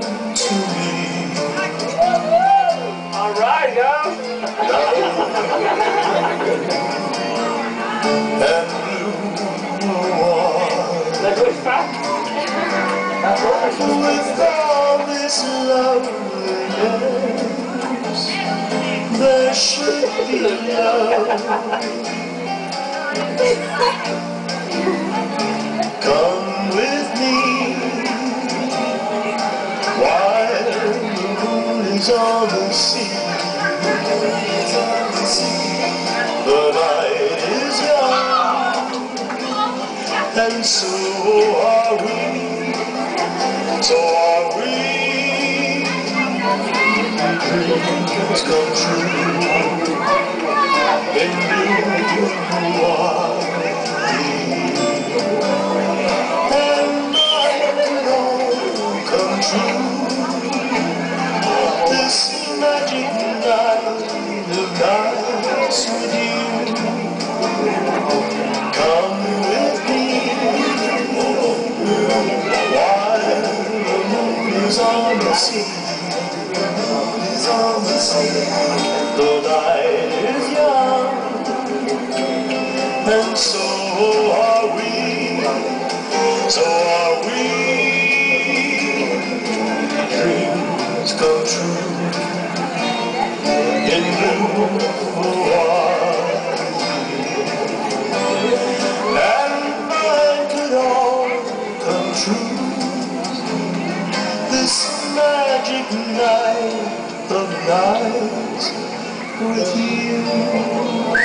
to me. All right, y'all. and blue water. With all this loveliness, there should be love. Moon is on the night is young, and so are we. So are we. Dreams come true in you are And mine could all come true. Of nights with you. Come with me while the moon. Is on the sea. The night is young, and so are we. So are we. True This magic night of nights with you